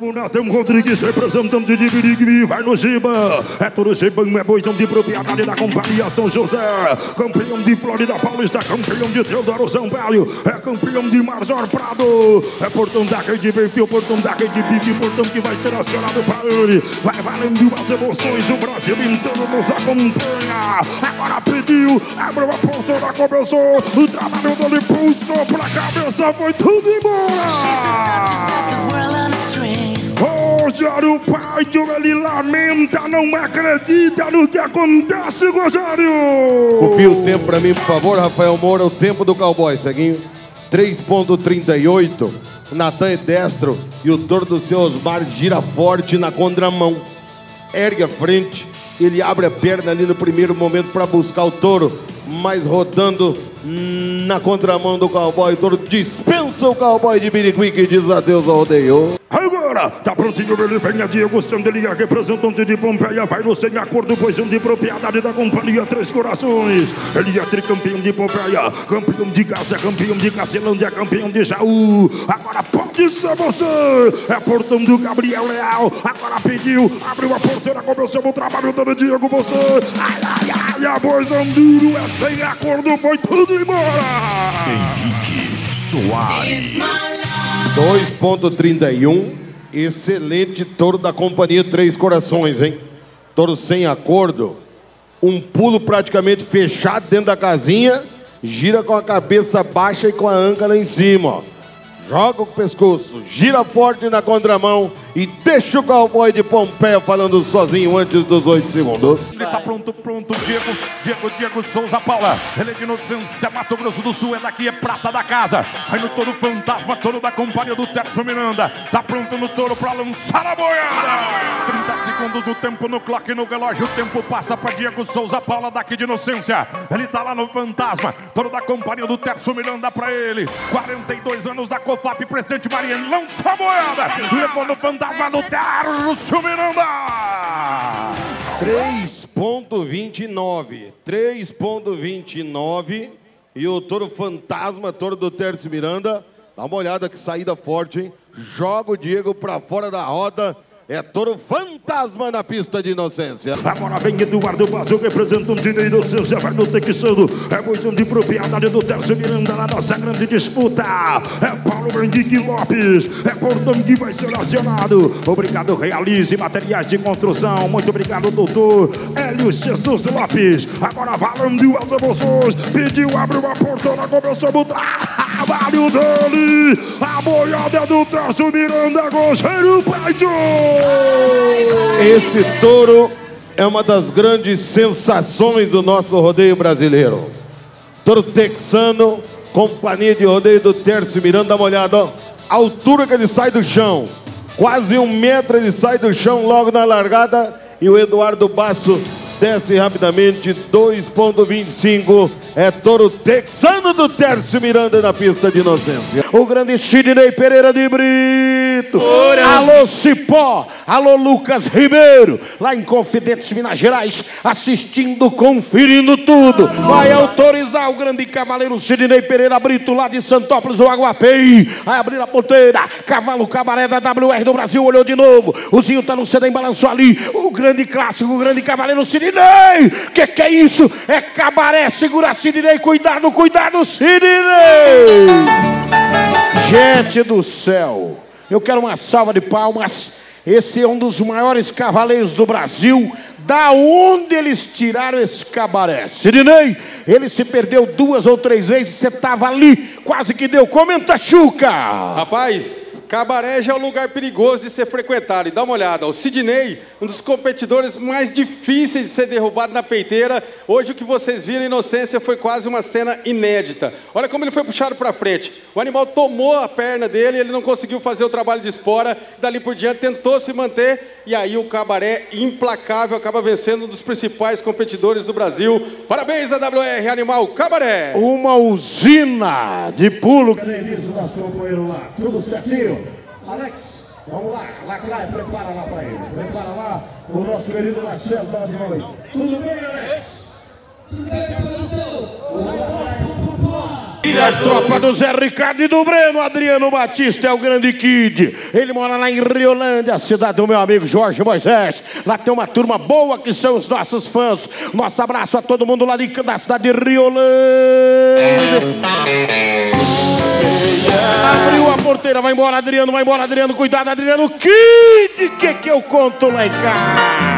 O Nathan Rodrigues, representante de Birigui, vai no Giba. É todo Gibão, é boizão de propriedade da Companhia São José. Campeão de Florida Paulista, campeão de Teodoro Sampaio. É campeão de Major Prado. É portão da rede perfil, portão da rede bique, portão que vai ser acionado para ele. Vai valendo as emoções, o Brasil inteiro nos acompanha. Agora pediu, abriu a porta, começou. O trabalho dele pulsou pra cabeça, foi tudo embora. Rogério Paito, ele lamenta, não acredita no que acontece, Rogério. Copia o tempo pra mim, por favor, Rafael Moura, o tempo do cowboy, Ceguinho. 3.38. Natan é destro e o touro do seu Osmar gira forte na contramão. Ergue a frente, ele abre a perna ali no primeiro momento para buscar o touro, mas rodando na contramão do cowboy, o touro dispensa o cowboy de Biriqui que diz adeus ao rodeio. Agora, tá prontinho, ele vem a Diego Sandelia, representante de Pompeia, vai no sem acordo, pois um de propriedade da companhia Três Corações. Ele é tricampeão de Pompeia, campeão de Gácia, campeão de Cacilândia, campeão de Jaú. Agora pode ser você, é portão do Gabriel Leal. Agora pediu, abriu a porteira, começou o trabalho do Diego, você. Ai, ai, ai, a voz duro é sem acordo, foi tudo embora. Henrique Soares. 2.31. Excelente touro da companhia Três Corações, hein? Touro sem acordo. Um pulo praticamente fechado dentro da casinha. Gira com a cabeça baixa e com a anca lá em cima, ó. Joga o pescoço, gira forte na contramão e deixa o cowboy de Pompeia falando sozinho antes dos oito segundos. Ele tá pronto, pronto, Diego, Diego, Diego Souza Paula. Ele é de Inocência, Mato Grosso do Sul, é daqui, é prata da casa. Aí no touro fantasma, touro da companhia do Terço Miranda. Tá pronto no touro pra lançar a boiada. 30 segundos do tempo no clock, no relógio. O tempo passa pra Diego Souza Paula, daqui de Inocência. Ele tá lá no fantasma, touro da companhia do Terço Miranda pra ele. 42 anos da COFAP, presidente Mariano, lança a boiada. Levou no fantasma do Terço Miranda. 3.29. 3.29. E o touro fantasma, touro do Terce Miranda. Dá uma olhada que saída forte, hein? Joga o Diego pra fora da roda. É touro fantasma na pista de inocência. Agora vem Eduardo Basil, representante da inocência, vai no Texano. É moção de propriedade do Terço Miranda na nossa grande disputa. É Paulo Bendique Lopes, é portão que vai ser acionado. Obrigado, Realize Materiais de Construção. Muito obrigado, doutor Hélio Jesus Lopes. Agora valendo as emoções, pediu, abriu a portona, começou o trabalho dele. A boiada do Terço Miranda, Gocheiro Paito. Esse touro é uma das grandes sensações do nosso rodeio brasileiro. Touro texano, companhia de rodeio do Terço Miranda, dá uma olhada. A altura que ele sai do chão. Quase um metro ele sai do chão logo na largada. E o Eduardo Basso desce rapidamente, 2.25. É touro texano do Terço Miranda na pista de inocência. O grande Sidney Pereira de Brito. Alô Cipó. Alô Lucas Ribeiro. Lá em Confidentes, Minas Gerais. Assistindo, conferindo tudo. Vai autorizar o grande cavaleiro Sidney Pereira Brito, lá de Santópolis do Aguapei. Vai abrir a ponteira. Cavalo Cabaré da WR do Brasil olhou de novo. O Zinho tá no CD em balanço ali. O grande clássico, o grande cavaleiro Sidney. Que que é isso? É cabaré. Segura Sidney. Cuidado, cuidado, Sidney. Gente do céu, eu quero uma salva de palmas. Esse é um dos maiores cavaleiros do Brasil. Da onde eles tiraram esse cabaré? Sidney, ele se perdeu duas ou três vezes. Você estava ali, quase que deu. Comenta, Chuca. Rapaz, Cabaré já é um lugar perigoso de ser frequentado. E dá uma olhada, o Sidney, um dos competidores mais difíceis de ser derrubado na peiteira. Hoje o que vocês viram, Inocência, foi quase uma cena inédita. Olha como ele foi puxado para frente. O animal tomou a perna dele, ele não conseguiu fazer o trabalho de espora. Dali por diante tentou se manter. E aí o Cabaré, implacável, acaba vencendo um dos principais competidores do Brasil. Parabéns, AWR Animal Cabaré! Uma usina de pulo. Isso, nosso companheiro lá. Tudo certinho? Alex, vamos lá. Lacraia, prepara lá pra ele. Prepara lá o nosso querido Marcelo de noite. Tudo bem, Alex? Tudo bem, A tropa do Zé Ricardo e do Breno, Adriano Batista é o grande Kid. Ele mora lá em Riolândia, cidade do meu amigo Jorge Moisés. Lá tem uma turma boa que são os nossos fãs. Nosso abraço a todo mundo lá de, da cidade de Riolândia. Abriu a porteira, vai embora, Adriano, vai embora, Adriano, cuidado, Adriano. Kid, que que eu conto lá em casa?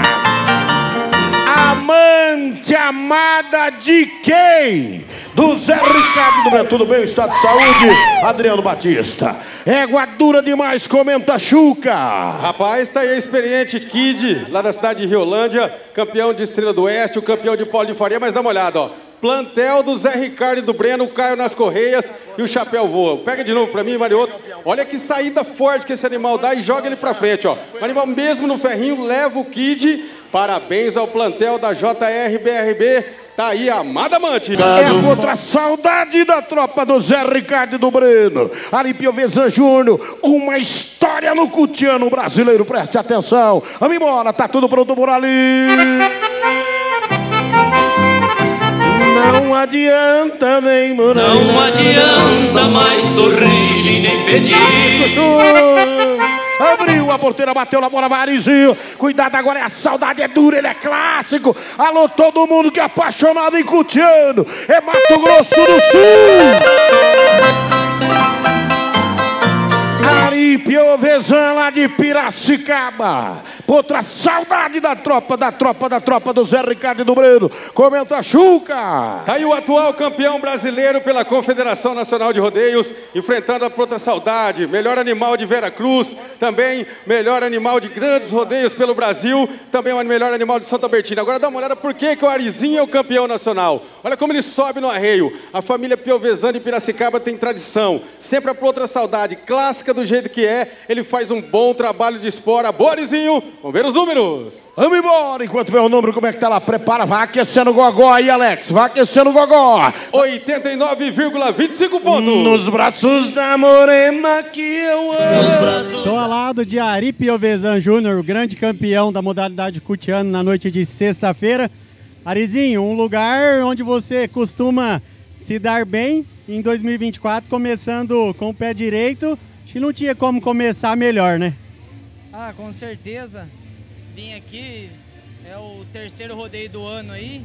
Amante amada de quem? Do Zé Ricardo do Brasil. Tudo bem? Estado de saúde? Adriano Batista. Égua dura demais, comenta Chuca. Rapaz, tá aí a experiente Kid, lá da cidade de Riolândia, campeão de Estrela do Oeste, o campeão de Polo de Faria, mas dá uma olhada, ó. Plantel do Zé Ricardo e do Breno, o Caio nas correias e o chapéu voa. Pega de novo pra mim, Marioto. Olha que saída forte que esse animal dá e joga ele pra frente, ó. O animal mesmo no ferrinho leva o Kid. Parabéns ao plantel da JRBRB. Tá aí, amada amante. É outra saudade da tropa do Zé Ricardo e do Breno. Ali Piovesan Júnior, uma história no cutiano brasileiro, preste atenção. Vamos embora, tá tudo pronto por ali. Não adianta nem morar. Não adianta mais sorrir e nem pedir. Abriu a porteira, bateu na bola, Varizinho. Cuidado agora, é a saudade é dura, ele é clássico. Alô, todo mundo que é apaixonado em Cutiano. É Mato Grosso do Sul. Ari Piovesan lá de Piracicaba. Outra saudade da tropa, da tropa, da tropa do Zé Ricardo e do Breno. Comenta Chuca. Tá aí o atual campeão brasileiro pela Confederação Nacional de Rodeios, enfrentando a outra saudade. Melhor animal de Vera Cruz, também melhor animal de grandes rodeios pelo Brasil, também o melhor animal de Santa Bertina. Agora dá uma olhada por que, que o Arizinho é o campeão nacional. Olha como ele sobe no arreio. A família Piovesan de Piracicaba tem tradição. Sempre a outra saudade, clássica do jeito que é. Ele faz um bom trabalho de espora. Boa, Arizinho. Vamos ver os números. Vamos embora, enquanto vê o número, como é que tá lá? Prepara, vai aquecendo o gogó aí, Alex. Vai aquecendo o gogó. 89,25 pontos. Nos braços da morena que eu amo. Estou ao lado de Ari Piovesan Júnior, o grande campeão da modalidade cutiano na noite de sexta-feira. Arizinho, um lugar onde você costuma se dar bem em 2024, começando com o pé direito. Acho que não tinha como começar melhor, né? Ah, com certeza. Vim aqui, é o terceiro rodeio do ano aí.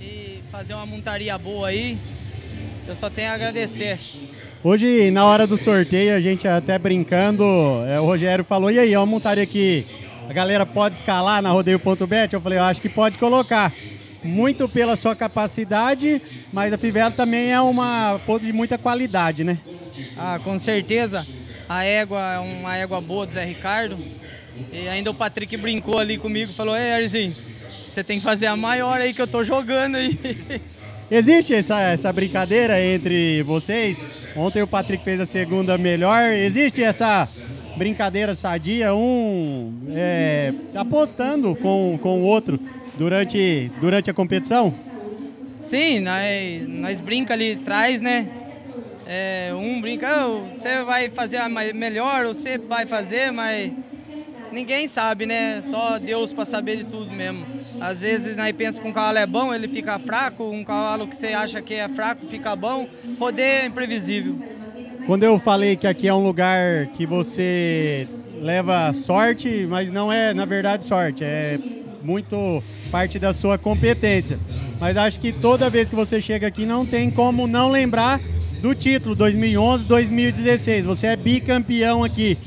E fazer uma montaria boa aí. Eu só tenho a agradecer. Hoje, na hora do sorteio, a gente até brincando, é, o Rogério falou, e aí, é uma montaria que a galera pode escalar na rodeio.bet? Eu falei, eu acho que pode colocar. Muito pela sua capacidade, mas a Fivela também é uma pô, de muita qualidade, né? Ah, com certeza. A égua é uma égua boa do Zé Ricardo. E ainda o Patrick brincou ali comigo, falou, ei, Arzinho, você tem que fazer a maior aí que eu tô jogando aí. Existe essa, essa brincadeira entre vocês? Ontem o Patrick fez a segunda melhor. Existe essa brincadeira sadia, um é, apostando com, com o outro durante, durante a competição? Sim, nós, nós brinca ali atrás, né? É, um brinca, "Oh, você vai fazer melhor, você vai fazer, mas ninguém sabe, né? Só Deus para saber de tudo mesmo. Às vezes nós pensa que um cavalo é bom, ele fica fraco, um cavalo que você acha que é fraco fica bom. Rodeio é imprevisível. Quando eu falei que aqui é um lugar que você leva sorte, mas não é, na verdade, sorte, é muito parte da sua competência. Mas acho que toda vez que você chega aqui não tem como não lembrar do título 2011-2016. Você é bicampeão aqui.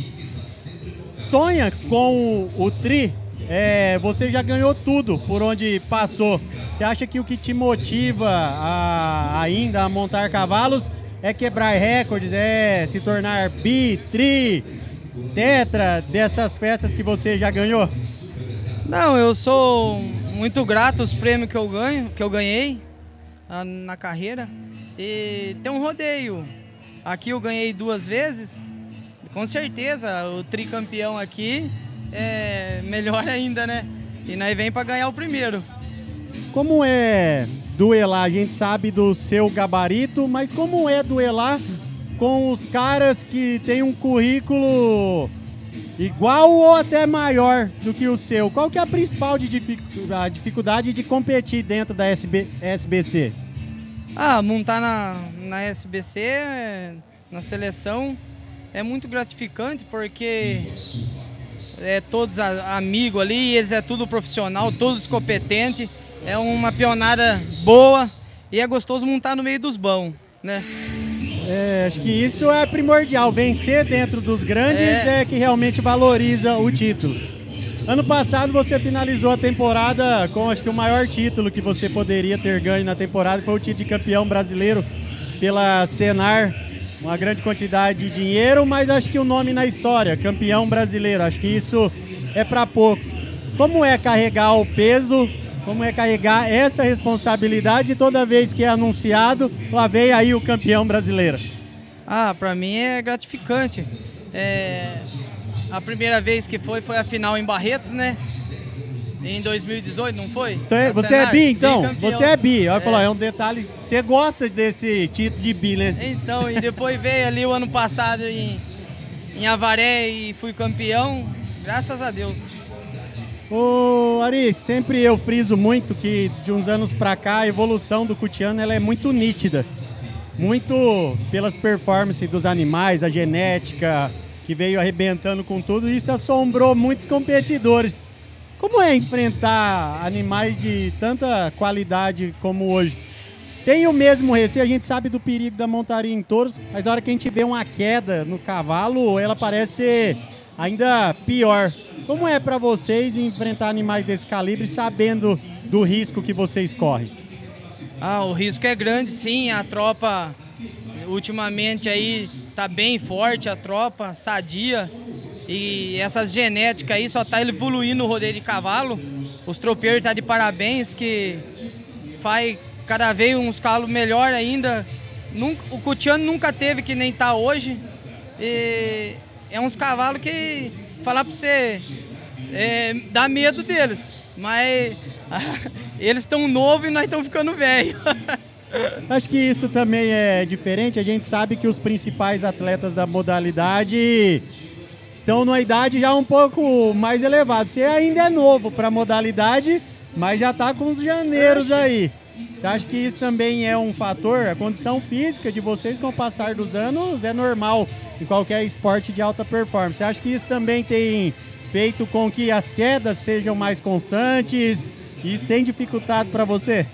Sonha com o, o Tri? É, você já ganhou tudo por onde passou. Você acha que o que te motiva a- ainda a montar cavalos é quebrar recordes, é se tornar bi, tri, tetra dessas festas que você já ganhou? Não, eu sou muito grato aos prêmios que eu ganho, que eu ganhei ah, na carreira. E tem um rodeio. Aqui eu ganhei duas vezes. Com certeza, o tricampeão aqui é melhor ainda, né? E nós vem para ganhar o primeiro. Como é duelar? A gente sabe do seu gabarito, mas como é duelar com os caras que têm um currículo igual ou até maior do que o seu? Qual que é a principal de dificu- a dificuldade de competir dentro da SB, SBC? Ah, montar na, na SBC, é, na seleção, é muito gratificante porque é todos amigos ali, eles é tudo profissional, todos competentes, é uma pionada boa e é gostoso montar no meio dos bons, né? É, acho que isso é primordial, vencer dentro dos grandes é, é que realmente valoriza o título. Ano passado você finalizou a temporada com acho que o maior título que você poderia ter ganho na temporada foi o título de campeão brasileiro pela Senar. Uma grande quantidade de dinheiro, mas acho que o nome na história, campeão brasileiro. Acho que isso é para poucos. Como é carregar o peso? Como é carregar essa responsabilidade toda vez que é anunciado, lá vem aí o campeão brasileiro? Ah, para mim é gratificante. É, a primeira vez que foi foi a final em Barretos, né? Em 2018, não foi? Você, você é bi, então? Você é bi. Olha, é. Falar, é um detalhe. Você gosta desse título de bi, né? Então, e depois veio ali o ano passado em, em Avaré e fui campeão. Graças a Deus. Ô, Ari, sempre eu friso muito que de uns anos pra cá a evolução do Cutiano ela é muito nítida. Muito pelas performances dos animais, a genética, que veio arrebentando com tudo, isso assombrou muitos competidores. Como é enfrentar animais de tanta qualidade como hoje? Tem o mesmo receio, a gente sabe do perigo da montaria em touros, mas a hora que a gente vê uma queda no cavalo, ela parece ainda pior. Como é para vocês enfrentar animais desse calibre sabendo do risco que vocês correm? Ah, o risco é grande, sim. A tropa ultimamente aí tá bem forte a tropa, sadia. E essas genéticas aí só tá evoluindo o rodeio de cavalo. Os tropeiros tá de parabéns que faz cada vez uns calos melhor ainda. Nunca, o Cutiano nunca teve que nem tá hoje. E é uns cavalos que falar para você é, dá medo deles. Mas eles estão novos e nós estamos ficando velhos. Acho que isso também é diferente. A gente sabe que os principais atletas da modalidade estão numa idade já um pouco mais elevada. Você ainda é novo para a modalidade, mas já está com os janeiros aí. Você acha que isso também é um fator? A condição física de vocês com o passar dos anos é normal em qualquer esporte de alta performance. Acha que isso também tem feito com que as quedas sejam mais constantes? Isso tem dificultado para você?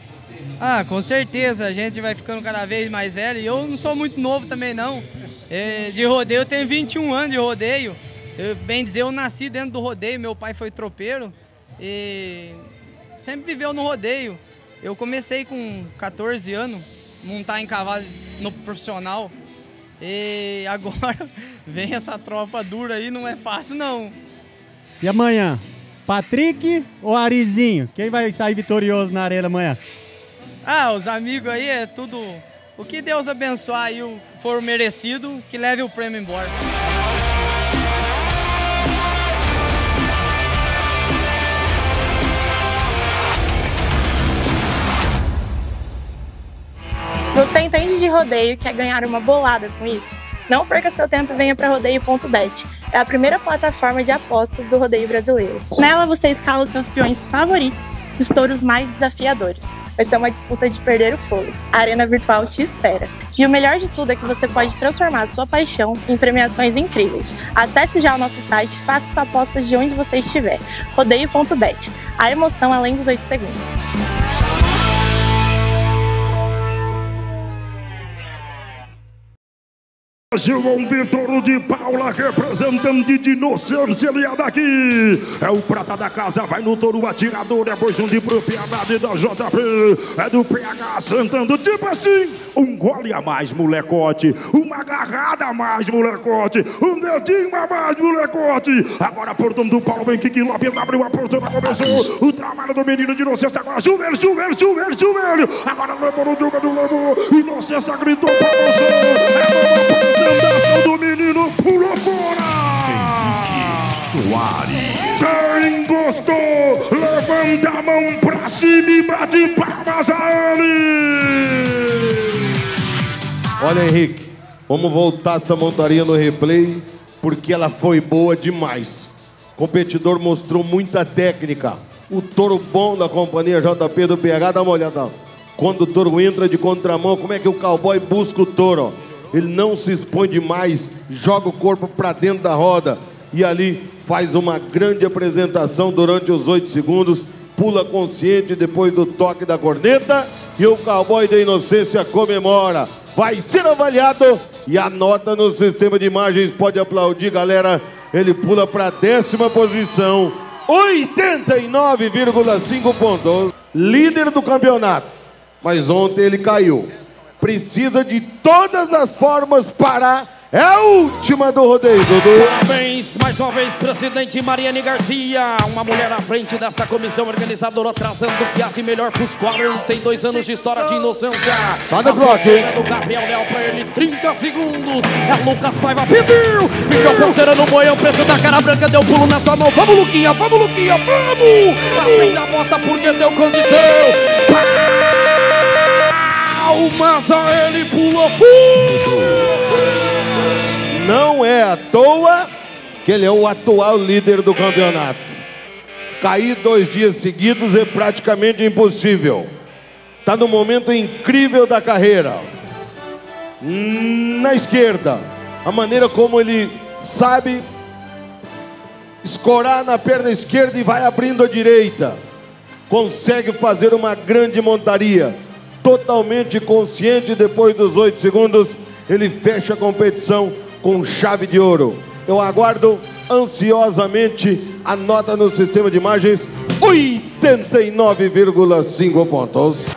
Ah, com certeza, a gente vai ficando cada vez mais velho. E eu não sou muito novo também, não. É, de rodeio, eu tenho 21 anos de rodeio. Eu, bem dizer, eu nasci dentro do rodeio, meu pai foi tropeiro e sempre viveu no rodeio. Eu comecei com 14 anos, montar em cavalo no profissional. E agora vem essa tropa dura aí, não é fácil não. E amanhã? Patrick ou Arizinho? Quem vai sair vitorioso na arena amanhã? Ah, os amigos aí é tudo. O que Deus abençoar e for merecido, que leve o prêmio embora. Você entende de rodeio e quer ganhar uma bolada com isso? Não perca seu tempo e venha para rodeio.bet. É a primeira plataforma de apostas do rodeio brasileiro. Nela você escala os seus peões favoritos os touros mais desafiadores. Vai ser uma disputa de perder o fôlego. A arena virtual te espera. E o melhor de tudo é que você pode transformar sua paixão em premiações incríveis. Acesse já o nosso site e faça sua aposta de onde você estiver. Rodeio.bet. A emoção além dos 8 segundos. João Vitor de Paula, representante de inocência, ele é daqui. É o prata da casa, vai no touro atirador, depois um de propriedade da JP. É do PH Santando, tipo assim, um gole a mais, molecote. Uma agarrada a mais, molecote. Um dedinho a mais, molecote. Agora, portão do Paulo, vem que Lopes abriu a porta, começou. O trabalho do menino de inocência, agora chuveiro, chuveiro, chuveiro, chuveiro. Agora levou no jogo do levou. Inocência gritou para você. É apresentação do menino pulou fora. Henrique Soares. Quem gostou, levanta a mão pra cima e bate palmas a ele. Olha, Henrique, vamos voltar essa montaria no replay, porque ela foi boa demais. O competidor mostrou muita técnica. O touro bom da companhia JP do PH, dá uma olhada. Quando o touro entra de contramão, como é que o cowboy busca o touro? Ele não se expõe demais, joga o corpo para dentro da roda e ali faz uma grande apresentação durante os oito segundos, pula consciente depois do toque da corneta e o cowboy da inocência comemora. Vai ser avaliado e anota no sistema de imagens. Pode aplaudir, galera. Ele pula para a décima posição, 89,5 pontos. Líder do campeonato, mas ontem ele caiu. Precisa de todas as formas para é a última do rodeio, Dudu. Parabéns, mais uma vez, presidente Mariane Garcia. Uma mulher à frente desta comissão organizadora, trazendo o que há de melhor pros 42 anos de história de inocência. Tá no bloco, hein? do Gabriel Léo pra ele, 30 segundos. É Lucas Paiva, pediu! Pediu ponteira no moião preto da cara branca, deu pulo na tua mão. Vamos, Luquinha, vamos, Luquinha, vamos! Aprenda a bota porque deu condição. Palmas a ele, pulou fundo! Não é à toa que ele é o atual líder do campeonato. Cair dois dias seguidos é praticamente impossível. Está no momento incrível da carreira. Na esquerda, a maneira como ele sabe escorar na perna esquerda e vai abrindo a direita. Consegue fazer uma grande montaria. Totalmente consciente, depois dos oito segundos, ele fecha a competição com chave de ouro. Eu aguardo ansiosamente a nota no sistema de imagens 89,5 pontos.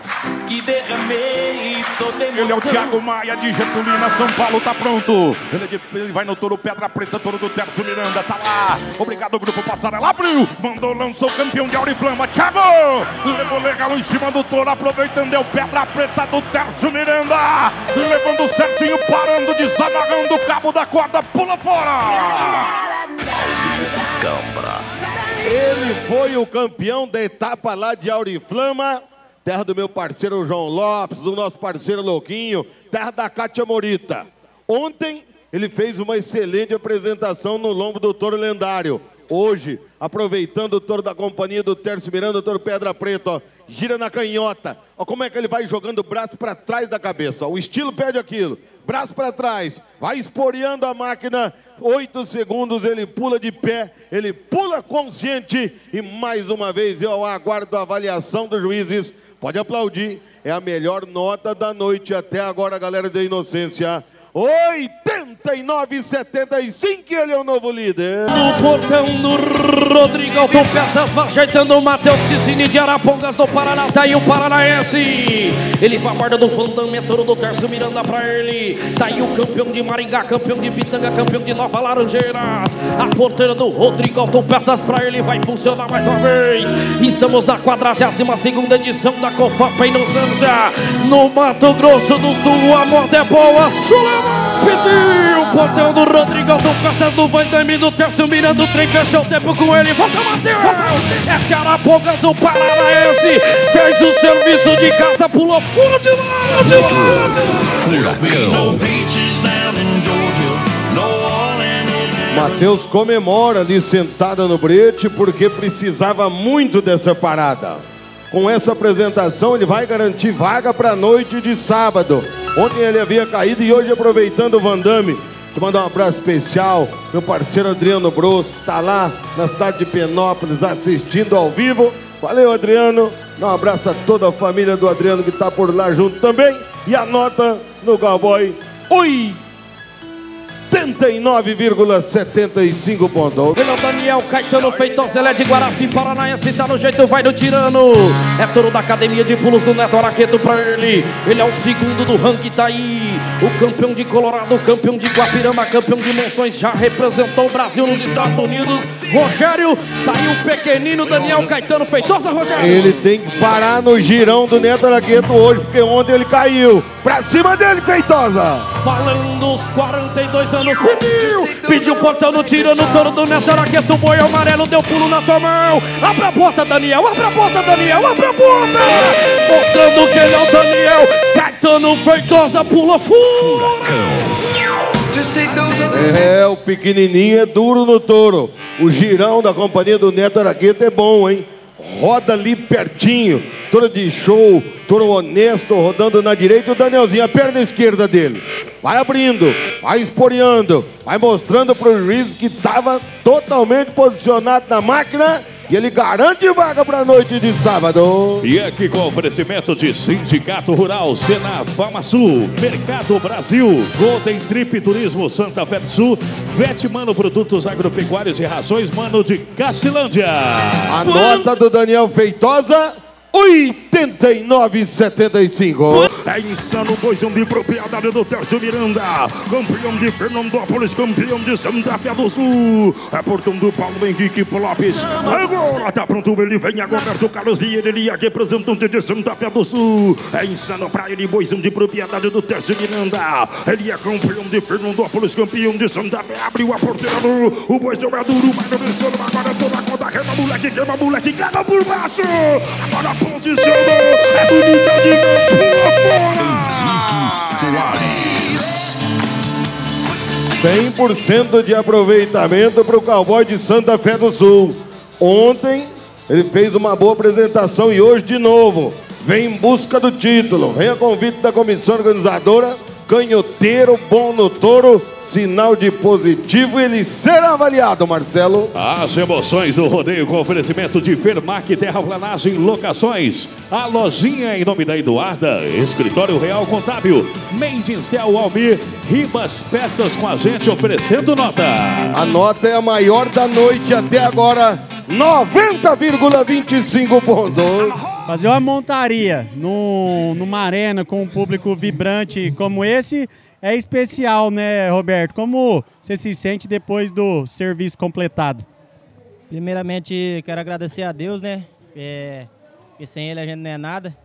Ele é o Thiago Maia de Getulina, São Paulo tá pronto. Ele, é de, ele vai no touro Pedra Preta, touro do Terço Miranda, tá lá. Obrigado, grupo Passarela. Abriu, mandou, lançou campeão de Auriflama. Thiago levou legal em cima do touro, aproveitando é o Pedra Preta do Terço Miranda. Levando certinho, parando, desamarrando o cabo da corda, pula fora. Ele foi o campeão da etapa lá de Auriflama terra do meu parceiro João Lopes, do nosso parceiro Louquinho, terra da Cátia Morita. Ontem ele fez uma excelente apresentação no lombo do touro lendário. Hoje, aproveitando o touro da companhia do Terço Miranda, o touro Pedra Preta, ó, gira na canhota. Ó, como é que ele vai jogando o braço para trás da cabeça. Ó. O estilo pede aquilo. Braço para trás, vai esporeando a máquina. Oito segundos, ele pula de pé, ele pula consciente. E mais uma vez eu aguardo a avaliação dos juízes Pode aplaudir. É a melhor nota da noite até agora, galera da Inocência. 89,75 ele é o novo líder. No portão no Rodrigo Alton Peças, vai ajeitando o Matheus Ticini de Arapongas do Paraná. Tá aí o Paranaense. Ele vai a guarda do fundamento do Terço Miranda pra ele. Tá aí o campeão de Maringá, campeão de Pitanga, campeão de Nova Laranjeiras. A porteira do Rodrigo Alton Peças pra ele vai funcionar mais uma vez. Estamos na 42 segunda edição da Cofapa Inocência. No Mato Grosso do Sul, a moda é boa. Sulema! Pediu o portão do Rodrigo do Caçado do Van Damme do Terço Miranda. O trem fechou o tempo com ele. Volta, Matheus! É de Arapongas, o Paranaense. Fez o serviço de casa, pulou fora de lá, de lá, de lá. Matheus comemora ali sentada no brete porque precisava muito dessa parada. Com essa apresentação, ele vai garantir vaga para a noite de sábado. Ontem ele havia caído e hoje aproveitando o Vandame. Te mandar um abraço especial, meu parceiro Adriano Grosso, que está lá na cidade de Penópolis assistindo ao vivo. Valeu, Adriano. Um abraço a toda a família do Adriano que está por lá junto também. E anota no Cowboy 8. 89,75 pontos. o Daniel Caetano Feitosa, ele é de Guaraci, Paranaense, tá no jeito, vai no tirano. É touro da academia de pulos do Neto Araqueto pra ele. Ele é o segundo do ranking, tá aí. O campeão de Colorado, campeão de Guapirama, campeão de Monções, já representou o Brasil nos Estados Unidos. Rogério, tá aí o pequenino Daniel Caetano Feitosa, Rogério. Ele tem que parar no girão do Neto Araqueto hoje, porque ontem ele caiu. Pra cima dele, Feitosa! Falando os 42 anos pediu, pediu portão no tiro no touro do Neto Araqueto, boi amarelo, deu pulo na tua mão. Abre a porta, Daniel, abre a porta, Daniel, abre a porta. Mostrando que ele é o Daniel. Caetano Feitosa pula furacão. É, o pequenininho é duro no touro. O girão da companhia do Neto Araqueto é bom, hein? Roda ali pertinho. Touro de show, touro honesto, rodando na direita. O Danielzinho, a perna esquerda dele. Vai abrindo, vai esporeando, vai mostrando para o juiz que estava totalmente posicionado na máquina e ele garante vaga para a noite de sábado. E aqui com oferecimento de Sindicato Rural, Sena Sul, Mercado Brasil, Golden Trip Turismo Santa Fé do Sul, Vetmano Produtos Agropecuários e Rações Mano de Cacilândia. A nota do Daniel Feitosa 89,75. É insano, boizão de propriedade do Tércio Miranda. Campeão de Fernandópolis, campeão de Santa Fé do Sul. É portão do Paulo Henrique Lopes. Agora tá pronto, ele vem agora. O Carlos Vieira, ele é representante de Santa Fé do Sul. É insano pra ele, boizão de propriedade do Tércio Miranda. Ele é campeão de Fernandópolis, campeão de Santa Fé. Abriu a porteira do. O boizão é duro, vai no. Agora toda a conta, queima moleque, queima moleque, queima por baixo. Agora de. Soares. 100% de aproveitamento para o cowboy de Santa Fé do Sul. Ontem ele fez uma boa apresentação e hoje de novo vem em busca do título. Vem a convite da comissão organizadora canhoteiro, bom no touro, sinal de positivo, ele será avaliado, Marcelo. As emoções do rodeio com oferecimento de Fermac Terraplanagem Locações, a lojinha em nome da Eduarda, Escritório Real Contábil, Made in Cell Almir, Ribas Peças com a gente oferecendo nota. A nota é a maior da noite até agora, 90,25 pontos. Fazer uma montaria no, numa arena com um público vibrante como esse é especial, né, Roberto? Como você se sente depois do serviço completado? Primeiramente, quero agradecer a Deus, né? É, porque sem ele a gente não é nada.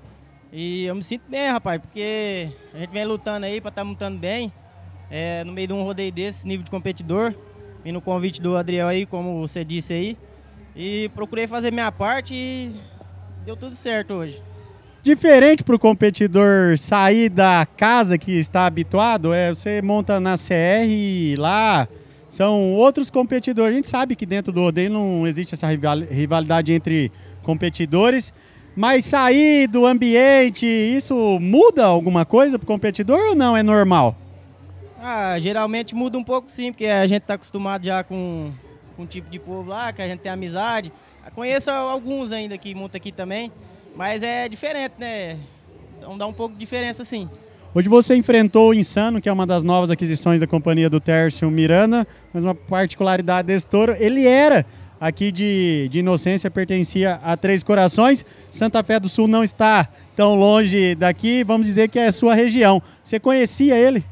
E eu me sinto bem, rapaz, porque a gente vem lutando aí para estar tá bem. É, no meio de um rodeio desse, nível de competidor. E no convite do Adriel aí, como você disse aí. E procurei fazer minha parte e deu tudo certo hoje. Diferente para o competidor sair da casa que está habituado, é você monta na CR e lá são outros competidores. A gente sabe que dentro do rodeio não existe essa rivalidade entre competidores, mas sair do ambiente, isso muda alguma coisa para o competidor ou não? É normal? Ah, geralmente muda um pouco sim, porque a gente está acostumado já com, com um tipo de povo lá, que a gente tem amizade. Conheço alguns ainda que montam aqui também, mas é diferente, né? Então dá um pouco de diferença sim. Hoje você enfrentou o Insano, que é uma das novas aquisições da companhia do Tércio Miranda, mas uma particularidade desse touro, ele era aqui de, de Inocência, pertencia a Três Corações. Santa Fé do Sul não está tão longe daqui, vamos dizer que é a sua região. Você conhecia ele?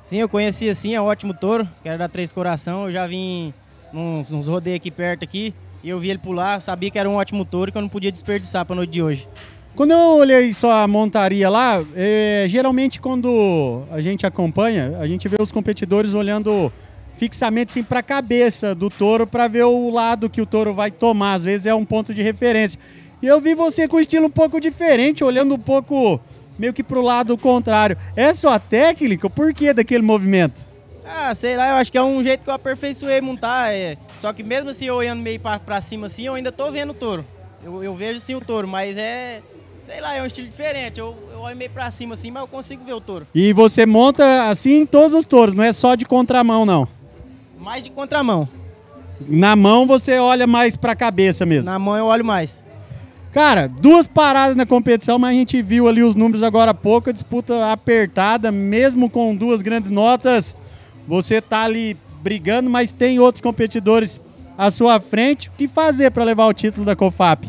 Sim, eu conhecia sim, é um ótimo touro, que era da Três Coração. Eu já vim nos, nos rodeios aqui perto aqui. E eu vi ele pular, sabia que era um ótimo touro que eu não podia desperdiçar para noite de hoje. Quando eu olhei sua montaria lá, é, geralmente quando a gente acompanha, a gente vê os competidores olhando fixamente assim, para a cabeça do touro para ver o lado que o touro vai tomar. Às vezes é um ponto de referência. E eu vi você com um estilo um pouco diferente, olhando um pouco meio que para o lado contrário. É só técnica? Por que daquele movimento? Ah, sei lá, eu acho que é um jeito que eu aperfeiçoei montar. É. Só que mesmo assim, eu olhando meio pra, pra cima assim, eu ainda tô vendo o touro. Eu, eu vejo sim o touro, mas é. Sei lá, é um estilo diferente. Eu, eu olho meio pra cima assim, mas eu consigo ver o touro. E você monta assim em todos os touros, não é só de contramão, não? Mais de contramão. Na mão você olha mais pra cabeça mesmo? Na mão eu olho mais. Cara, duas paradas na competição, mas a gente viu ali os números agora há pouco, a disputa apertada, mesmo com duas grandes notas. Você tá ali brigando, mas tem outros competidores à sua frente. O que fazer para levar o título da COFAP?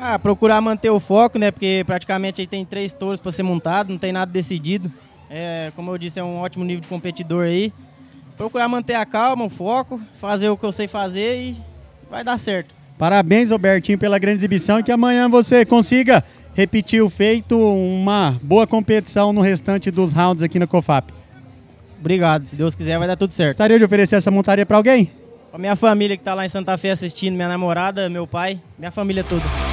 Ah, procurar manter o foco, né? Porque praticamente aí tem três touros para ser montado, não tem nada decidido. É, como eu disse, é um ótimo nível de competidor aí. Procurar manter a calma, o foco, fazer o que eu sei fazer e vai dar certo. Parabéns, Robertinho, pela grande exibição e que amanhã você consiga repetir o feito, uma boa competição no restante dos rounds aqui na COFAP. Obrigado. Se Deus quiser, vai dar tudo certo. Gostaria de oferecer essa montaria para alguém? Pra minha família que tá lá em Santa Fé assistindo, minha namorada, meu pai, minha família toda.